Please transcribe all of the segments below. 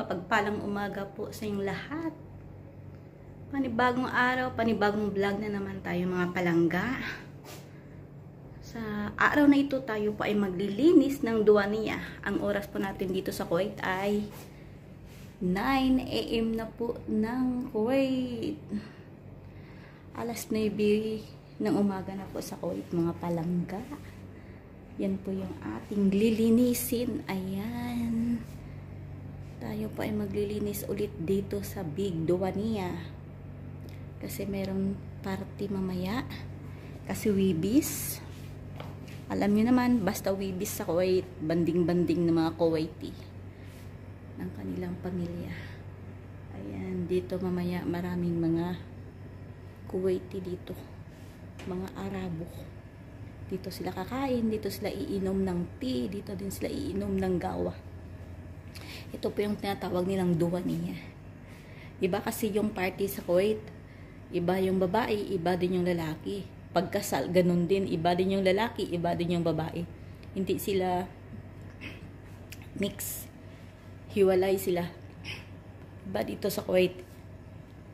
Mapagpalang umaga po sa inyong lahat. Panibagong araw, panibagong vlog na naman tayo mga palangga. Sa araw na ito tayo po ay maglilinis ng duwaniya. Ang oras po natin dito sa Kuwait ay 9 a.m. na po ng Kuwait. Alas 9 ng umaga na po sa Kuwait mga palangga. Yan po yung ating lilinisin. Ayan. Tayo po ay maglilinis ulit dito sa Big Duwania. Kasi meron party mamaya. Kasi Wibis. Alam niyo naman, basta Wibis sa Kuwait, banding-banding ng mga Kuwaiti. Ng kanilang pamilya. Ayan, dito mamaya maraming mga Kuwaiti dito. Mga Arabo dito sila kakain, dito sila iinom ng tea, dito din sila iinom ng gawa. Ito po yung tinatawag nilang duwaniya. Iba kasi yung party sa Kuwait. Iba yung babae, iba din yung lalaki. Pagkasal, ganun din. Iba din yung lalaki, iba din yung babae. Hindi sila mix. Hiwalay sila. Iba dito sa Kuwait.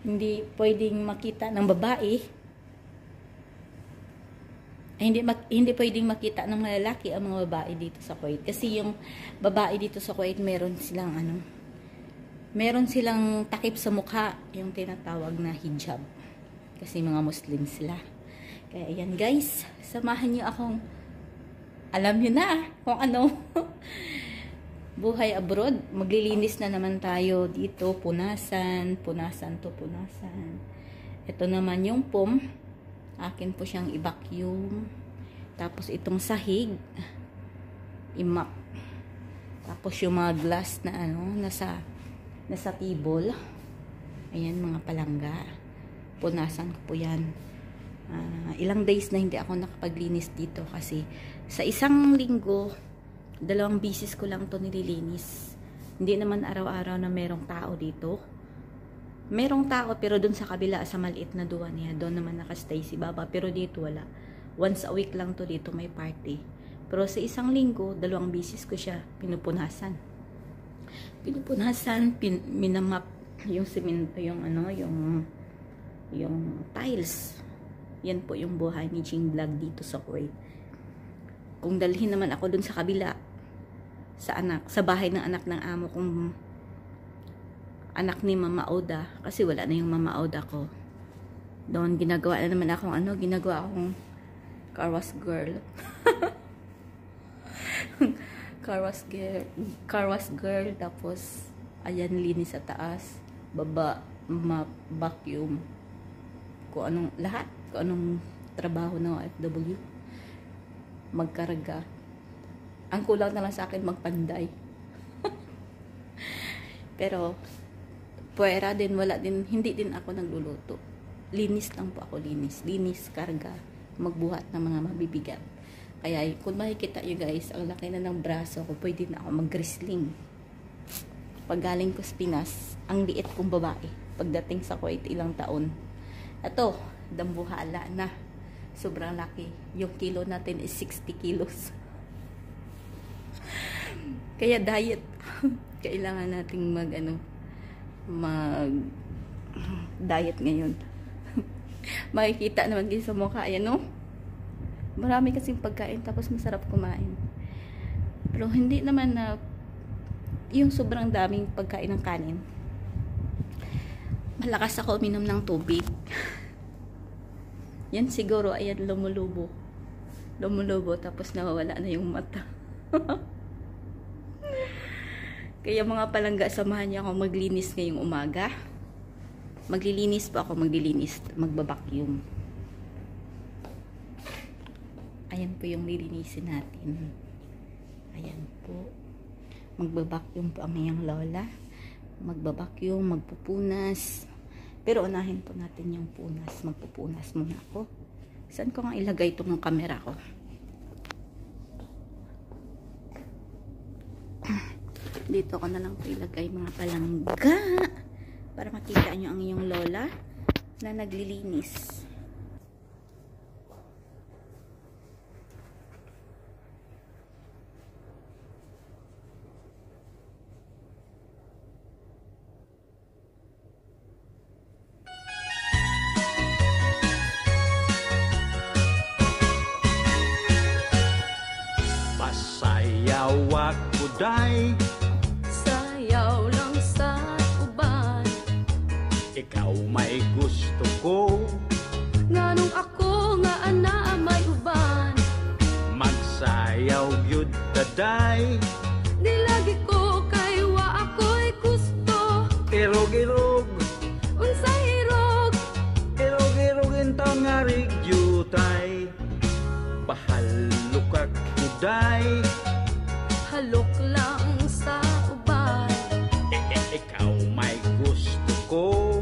Hindi pwedeng makita ng babae hindi mak hindi pwedeng makita ng mga lalaki ang mga babae dito sa Kuwait kasi yung babae dito sa Kuwait meron silang ano meron silang takip sa mukha yung tinatawag na hijab kasi mga muslim sila kaya ayan guys. Samahan niyo akong alam niyo na kung ano. Buhay abroad maglilinis na naman tayo dito. Punasan punasan to punasan. Ito naman yung pom. Akin po siyang i-vacuum. Tapos itong sahig i-mop. Tapos yung mga glass na ano nasa nasa table. Ayan mga palangga. Punasan ko po yan uh, ilang days na hindi ako nakapaglinis dito kasi sa isang linggo dalawang bisis ko lang to nililinis. Hindi naman araw-araw na merong tao dito. Merong tao pero doon sa kabila sa maliit na duwan niya doon naman nakastay si Baba. Pero dito wala. Once a week lang to dito may party. Pero sa isang linggo dalawang bisis ko siya pinupunasan. Pinupunasan pin, minamap yung semento yung ano yung yung tiles yan po yung buhay ni Ching Vlog dito sa Kuwait. Kung dalhin naman ako doon sa kabila sa anak sa bahay ng anak ng amo kung anak ni Mama Oda kasi wala na yung Mama Oda ko. Doon ginagawa na naman akong ano ginagawa akong carwas girl. Carwas girl carwas girl tapos ayan linis sa taas baba map vacuum kung anong lahat kung anong trabaho ng OFW magkarga ang kulang na lang sa akin magpanday pero puwera din, wala din, hindi din ako nagluluto. Linis lang po ako, linis. Linis, karga, magbuhat ng mga mabibigat. Kaya kung makikita nyo guys, ang laki na ng braso ko, pwede na ako mag-grisling. Pag galing ko sa Pinas, ang liit kong babae. Pagdating sa Kuwait, ilang taon. Ito, dambuhala na. Sobrang laki. Yung kilo natin is 60 kilos. Kaya diet. Kailangan nating mag ano, mag diet ngayon. Makikita naman din sa mukha. Ayan, no? Marami kasing pagkain tapos masarap kumain. Pero hindi naman na yung sobrang daming pagkain ng kanin. Malakas ako uminom ng tubig. Yan siguro, ayan, lumulubo. Lumulubo tapos nawawala na yung mata. Kaya mga palangga, samahan niyo ako maglinis ngayong umaga. Maglilinis po ako, maglilinis, magbabakyum. Ayan po yung lilinisin natin. Ayan po. Magbabakyum po ang iyang lola. Magbabakyum, magpupunas. Pero unahin po natin yung punas. Magpupunas muna ako. Saan ko nga ilagay itong camera ko? Dito ko na lang po ilagay mga palangga para makita nyo ang iyong lola na naglilinis. Day. Sayaw lang sa uban. Ikaw may gusto ko. Nga nung ako nga ana may uban. Magsayaw yun taday Di lagi ko kay wa ako'y gusto. Irog-irog. Unsay irog? Irog-irog intang nga rigyutay Bahal lukak kuday kalok lang sa ubay. Ikaw may gusto ko.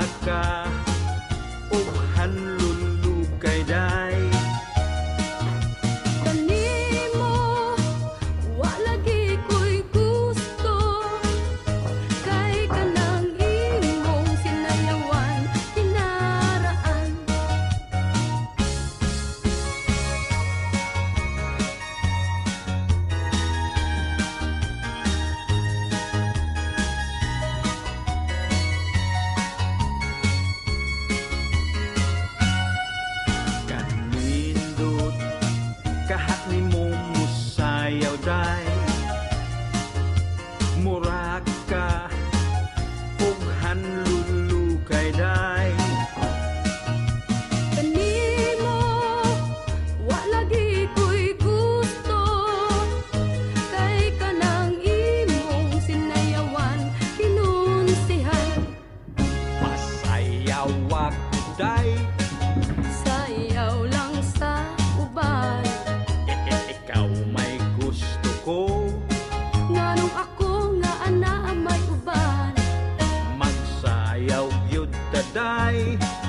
Oh, uhan die.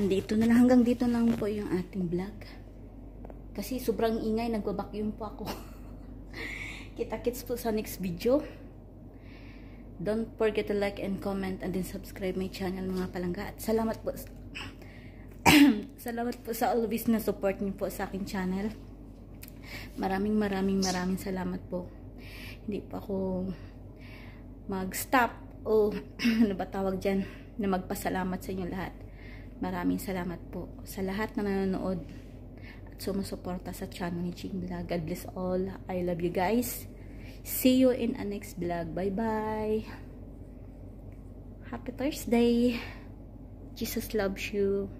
Mga palanggaan, dito na lang. Hanggang dito lang po yung ating vlog. Kasi sobrang ingay, nagbabakyum po ako. Kita-kits po sa next video. Don't forget to like and comment and then subscribe my channel mga palangga. At salamat po. salamat po sa always na support niyo po sa aking channel. Maraming maraming maraming salamat po. Hindi po ako mag-stop o ano ba tawag dyan na magpasalamat sa inyo lahat. Maraming salamat po sa lahat na nanonood at sumusuporta sa channel ni Ching Vlog. God bless all. I love you guys. See you in a next vlog. Bye-bye. Happy Thursday. Jesus loves you.